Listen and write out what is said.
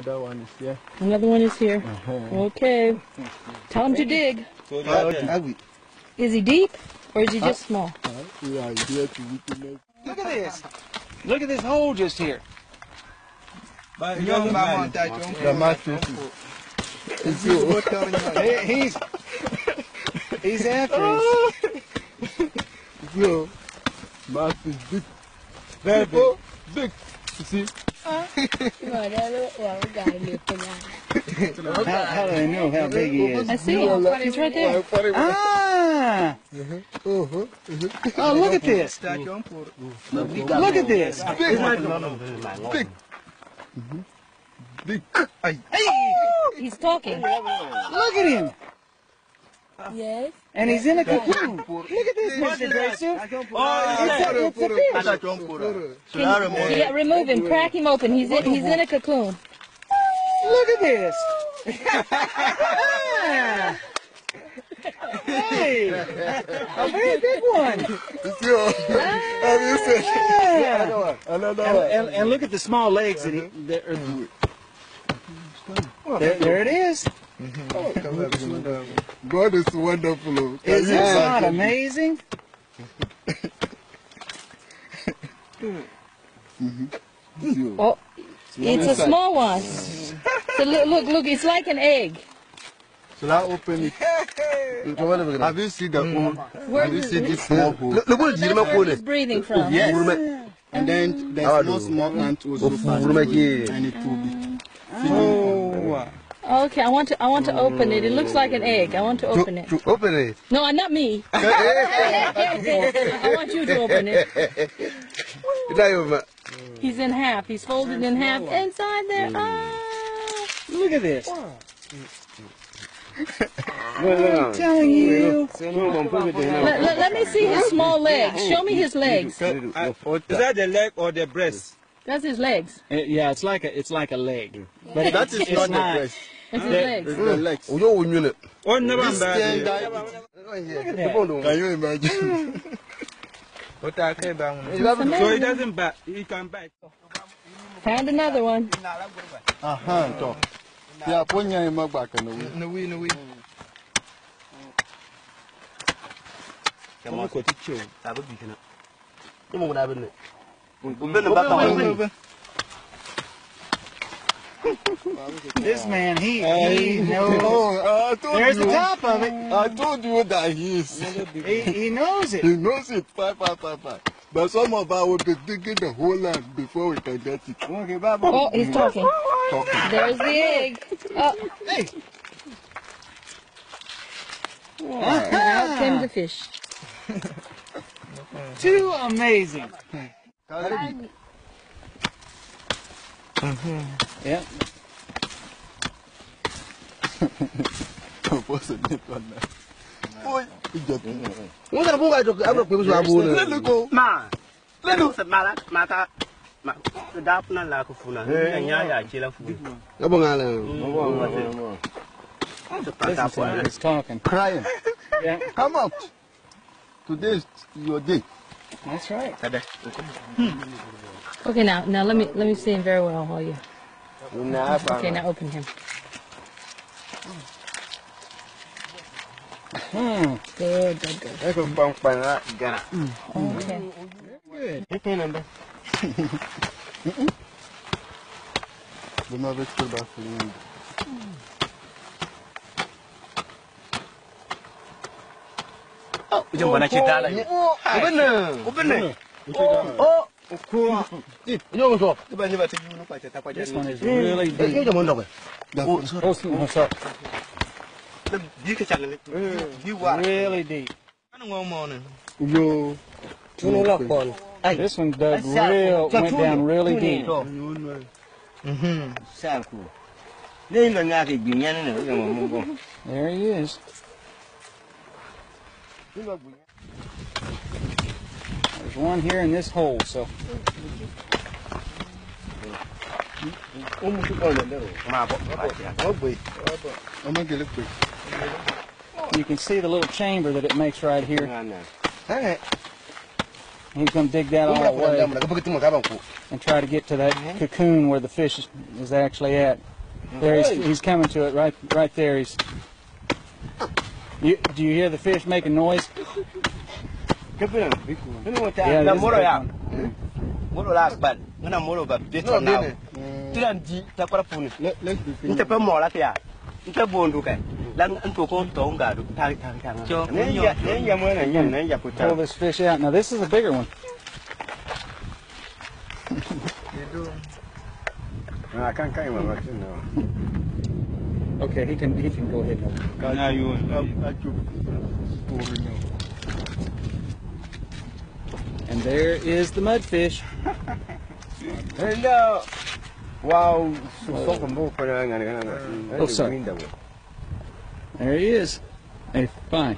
Another one is here. Another one is here. Okay. Tell him to dig. So that, Is he deep or is he just small? Uh, we are here to witness. Look at this. Look at this hole just here. but young man, The match is. It's you. He- he's he's after us. So, match is big. Very big. Big. You see? How, how do they know how big he is? I see him. He's right there. Ah! Uh-huh. Oh, look at this. Look at this. Big. Big. He's talking. Look at him. Yes. And he's in a cocoon. Look at this, Mr. Grayson. Oh, It's a, it's a fish. Can, yeah, remove him. Crack him open. He's in, he's in a cocoon. Look at this. hey, a very big one. It's you. Have you seen? Yeah. Another And, one. and, and look at the small legs that he. That are, there, there it is. God is wonderful. oh. Is you this not imagine? amazing? It's you. Oh, mm-hmm. it's a mm-hmm. small one. So look, look, look. It's like an egg. Shall I open it? Have you seen the hole? Where Have you seen this small hole? where is breathing from? Yes. And then there's no small ant also passing and it will be ah. Oh, Okay, I want to I want to open it. It looks like an egg. I want to open it. open it. No, not me. I want you to open it. He's in half. He's folded in half inside there. Ah. look at this. I'm telling you. Let, let, let me see his small legs. Show me his legs. Is that the leg or the breast? That's his legs. Uh, yeah, it's like a it's like a leg, but That is it's not the breast. That's his legs. It's the legs. Oh, never This thing bad. that- Can you imagine? So he doesn't bite. He can bite. Found another one. Aha, to. Ya ponya yi magbaka na wuri. No, we, no, we. Come on, go to chill. This man, he he knows. Oh, There's you. the top of it. I told you that he is. He, he knows it. He knows it. Five, five, five, five. But some of us will be digging the whole land before we can get it. Okay, bye Oh, he's talking. Talking. There's the egg. Oh, Hey. and out came the fish. Too amazing. Yeah. Listen to him. He's talking. Crying. Yeah, Come out. Today is your day. that's right. Okay, now now let me let me see him very well while you. Okay, now open him. Hmm. Good, good, good. Okay. The mother still back for you. Jom bana cerita lah. Benar. Benar. Oh, ku. Yo so. Cuba cuba tu dulu pak cerita pak This one is really Eh, deep. yo jangan dok. Oh, what's up? Dia kecil ni. Dia buat. Really deep. Ano ngomong ni? Yo. Tunu lah pon. This one dug real, went down really deep. Mhm. Salku. Ni nggak ngaki binya ni ni yang ngomong. There he is. There's one here in this hole, so Umur tu pun ada. Mabok. I'm going to get it quick. you can see the little chamber that it makes right here. He's going to dig that all the way damu na kabukitu makaban ku. and try to get to that mm-hmm. cocoon where the fish is, is actually at. There, he's, he's coming to it right, right there. He's. You, do you hear the fish making noise? Kepina. Ini mo na moro ya. Moro la bad. Ngana moro ba bit No, now. Tiran di ta kwara puni. Let, let's pe mo la ya. Inte bondu kai. Lan nto ko to nga du ta ta ta. Cho, Ne ya ne ya mo na nyen ne ya puta. Pull this fish out. Now this is a bigger one. Ah kan kai ma ba tin no. Okay, he can he can go ahead and. Now you want. And there is the mudfish. Hello. Wow, so so kan bo ko na ngana ngana. Oh, sorry. There he is. Hey, fine.